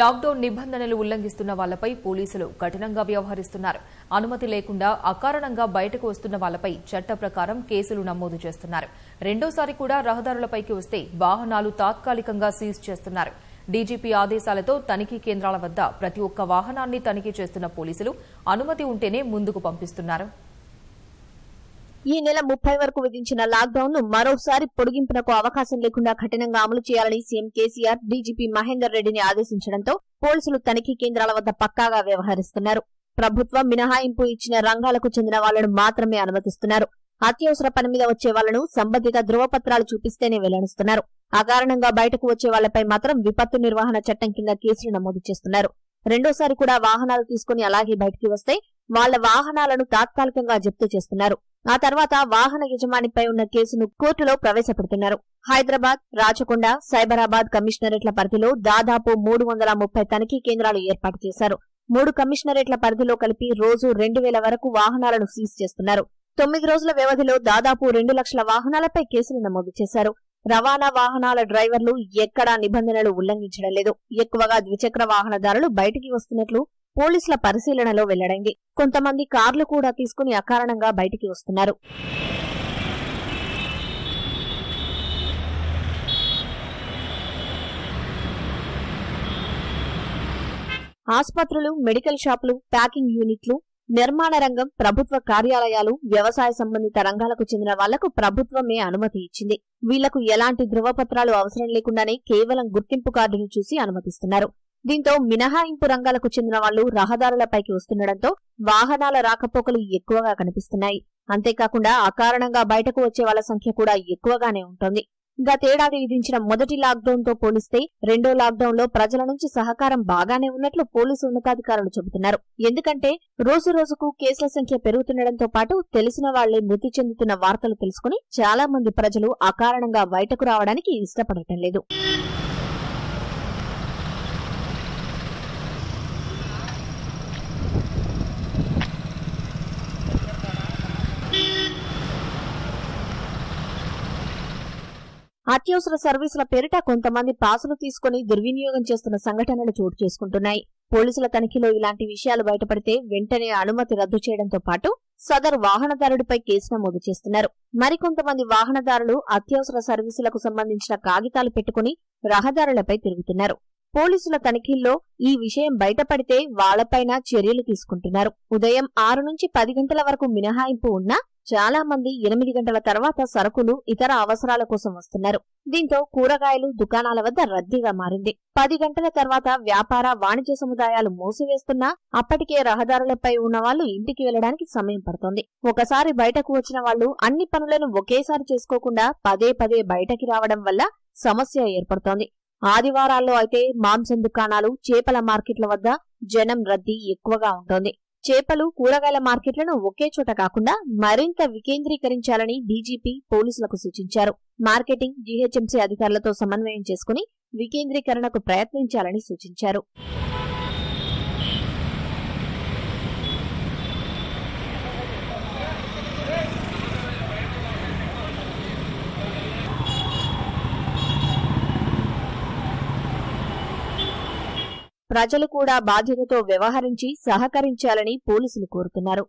Lockdown నిబంధనలు ఉల్లంఘిస్తున్న వాళ్ళపై పోలీసులు కఠినంగా వ్యవహరిస్తున్నారు. అనుమతి లేకుండా అకారణంగా బయటకు వస్తున్న వాళ్ళపై చట్ట ప్రకారం కేసులు నమోదు చేస్తున్నారు. రెండోసారి కూడా రహదారులపైకి వస్తే వాహనాలు తాత్కాలికంగా సీజ్ చేస్తున్నారు. డీజీపీ ఆదేశాలతో తనిఖీ కేంద్రాల వద్ద ప్రతి ఒక్క వాహనాన్ని తనిఖీ చేస్తున్న పోలీసులు అనుమతి ఉంటేనే ముందుకు పంపిస్తున్నారు. ఈ నెల ముప్పై వరకు విధించిన లాక్డౌన్ను మరోసారి పొడిగింపునకు అవకాశం లేకుండా కఠినంగా అమలు చేయాలని సీఎం కేసీఆర్ డీజీపీ మహేందర్ రెడ్డిని ఆదేశించడంతో పోలీసులు తనిఖీ కేంద్రాల వద్ద పక్కాగా వ్యవహరిస్తున్నారు. ప్రభుత్వం మినహాయింపు ఇచ్చిన రంగాలకు చెందిన వాళ్ళను మాత్రమే అనుమతిస్తున్నారు. అత్యవసర పని మీద వచ్చే వాళ్ళను సంబంధిత ధృవపత్రాలు చూపిస్తేనే వెల్లడిస్తున్నారు. అకారణంగా బయటకు వచ్చే వాళ్ళపై మాత్రం విపత్తు నిర్వహణ చట్టం కింద కేసులు నమోదు చేస్తున్నారు. రెండోసారి కూడా వాహనాలు తీసుకుని అలాగే బయటికి వస్తే వాళ్ళ వాహనాలను తాత్కాలికంగా జప్తు చేస్తున్నారు. ఆ తర్వాత వాహన యజమానిపై ఉన్న కేసును కోర్టులో ప్రవేశపెడుతున్నారు. హైదరాబాద్ రాచకొండ సైబరాబాద్ కమిషనరేట్ల పరిధిలో దాదాపు మూడు వందల ముప్పై తనిఖీ కేంద్రాలు ఏర్పాటు చేశారు. మూడు కమిషనరేట్ల పరిధిలో కలిపి రోజు రెండు వేల వరకు వాహనాలను సీజ్ చేస్తున్నారు. తొమ్మిది రోజుల వ్యవధిలో దాదాపు రెండు లక్షల వాహనాలపై కేసులు నమోదు చేశారు. రవాణా వాహనాల డ్రైవర్లు ఎక్కడా నిబంధనలు ఉల్లంఘించడం లేదు. ఎక్కువగా ద్విచక్ర వాహనదారులు బయటికి వస్తున్నట్లు పోలీసుల పరిశీలనలో వెల్లడైంది. కొంతమంది కార్లు కూడా తీసుకుని అకారణంగా బయటికి వస్తున్నారు. ఆసుపత్రులు మెడికల్ షాపులు ప్యాకింగ్ యూనిట్లు నిర్మాణ రంగం ప్రభుత్వ కార్యాలయాలు వ్యవసాయ సంబంధిత రంగాలకు చెందిన వాళ్ళకు ప్రభుత్వమే అనుమతి ఇచ్చింది. వీళ్ళకు ఎలాంటి ధృవపత్రాలు అవసరం లేకుండానే కేవలం గుర్తింపు కార్డును చూసి అనుమతిస్తున్నారు. దీంతో మినహాయింపు రంగాలకు చెందిన వాళ్ళు రహదారులపైకి వస్తుండటంతో వాహనాల రాకపోకలు ఎక్కువగా కనిపిస్తున్నాయి. అంతేకాకుండా అకారణంగా బయటకు వచ్చే వాళ్ళ సంఖ్య కూడా ఎక్కువగానే ఉంటుంది. గతేడాది విధించిన మొదటి లాక్డౌన్తో పోలిస్తే రెండో లాక్డౌన్లో ప్రజల నుంచి సహకారం బాగానే ఉన్నట్లు పోలీసు ఉన్నతాధికారులు చెబుతున్నారు. ఎందుకంటే రోజు రోజుకు కేసుల సంఖ్య పెరుగుతుండటంతో పాటు తెలిసిన వాళ్ళే మృతి చెందుతున్న వార్తలు తెలుసుకుని చాలా మంది ప్రజలు అకారణంగా బయటకు రావడానికి ఇష్టపడటం లేదు. అత్యవసర సర్వీసుల పేరిట కొంతమంది పాసులు తీసుకుని దుర్వినియోగం చేస్తున్న సంఘటనలు చోటు చేసుకుంటున్నాయి. పోలీసుల తనిఖీలో ఇలాంటి విషయాలు బయటపడితే వెంటనే అనుమతి రద్దు చేయడంతో పాటు సదరు వాహనదారుడిపై కేసు నమోదు చేస్తున్నారు. మరికొంతమంది వాహనదారులు అత్యవసర సర్వీసులకు సంబంధించిన కాగితాలు పెట్టుకుని రహదారులపై తిరుగుతున్నారు. పోలీసుల తనిఖీల్లో ఈ విషయం బయటపడితే వాళ్ళపైన చర్యలు తీసుకుంటున్నారు. ఉదయం ఆరు నుంచి పది గంటల వరకు మినహాయింపు ఉన్నా చాలా మంది ఎనిమిది గంటల తర్వాత సరుకులు ఇతర అవసరాల కోసం వస్తున్నారు. దీంతో కూరగాయలు దుకాణాల వద్ద రద్దీగా మారింది. పది గంటల తర్వాత వ్యాపార వాణిజ్య సముదాయాలు మూసివేస్తున్నా అప్పటికే రహదారులపై ఉన్న వాళ్ళు ఇంటికి వెళ్ళడానికి సమయం పడుతోంది. ఒకసారి బయటకు వచ్చిన వాళ్ళు అన్ని పనులను ఒకేసారి చేసుకోకుండా పదే పదే బయటకి రావడం వల్ల సమస్య ఏర్పడుతోంది. ఆదివారాల్లో అయితే మాంసం దుకాణాలు చేపల మార్కెట్ల వద్ద జనం రద్దీ ఎక్కువగా ఉంటోంది. చేపలు కూరగాయల మార్కెట్లను ఒకే చోట కాకుండా మరింత వికేంద్రీకరించాలని డీజీపీ పోలీసులకు సూచించారు. మార్కెటింగ్ జీహెచ్ఎంసీ అధికారులతో సమన్వయం చేసుకుని వికేంద్రీకరణకు ప్రయత్నించాలని సూచించారు. ప్రజలు కూడా బాధ్యతతో వ్యవహరించి సహకరించాలని పోలీసులు కోరుతున్నారు.